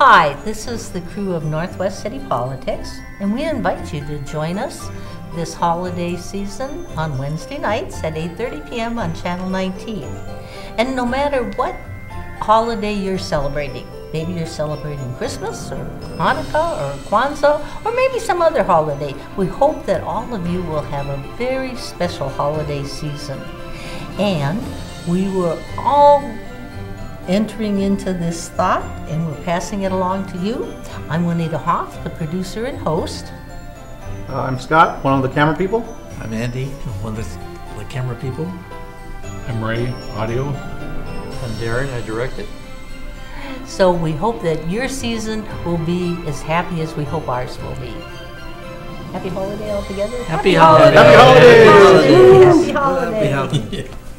Hi, this is the crew of Northwest City Politics, and we invite you to join us this holiday season on Wednesday nights at 8:30 p.m. on Channel 19. And no matter what holiday you're celebrating, maybe you're celebrating Christmas or Hanukkah or Kwanzaa or maybe some other holiday, we hope that all of you will have a very special holiday season. And we will all entering into this thought and we're passing it along to you. I'm Juanita Hoff, the producer and host. Uh, I'm Scott, one of the camera people. I'm Andy, one of the, the camera people. I'm Ray, audio. I'm Darren, I direct it. So we hope that your season will be as happy as we hope ours will be. Happy holiday all together. Happy holiday. Happy holidays. Happy holiday. Happy holiday. Happy holiday.